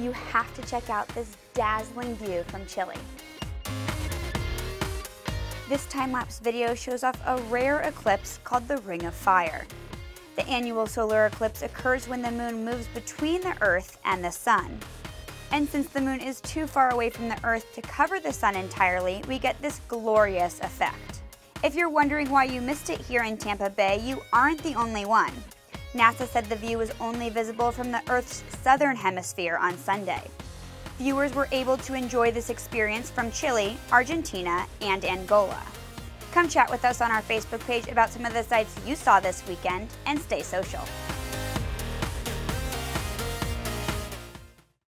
you have to check out this dazzling view from Chile. This time-lapse video shows off a rare eclipse called the Ring of Fire. The annual solar eclipse occurs when the moon moves between the Earth and the Sun. And since the moon is too far away from the Earth to cover the Sun entirely, we get this glorious effect. If you're wondering why you missed it here in Tampa Bay, you aren't the only one. NASA said the view was only visible from the Earth's southern hemisphere on Sunday. Viewers were able to enjoy this experience from Chile, Argentina, and Angola. Come chat with us on our Facebook page about some of the sights you saw this weekend and stay social.